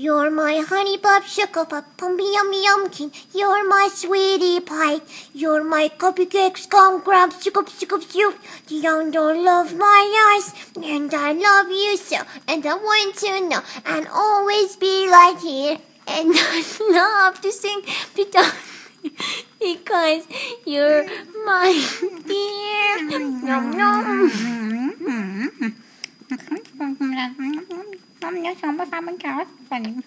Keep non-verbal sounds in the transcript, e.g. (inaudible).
You're my honey pop, sugar pop, pumpy yummy yumkin. You're my sweetie pie. You're my cupcake, scum grab, scoop, scoop, scoop. You don't love my eyes, and I love you so. And I want to know, and always be right here. And (laughs) I love to sing (laughs) because you're my dear. Nom nom. (laughs) xong nhớ xong bắt xong bánh cáo phần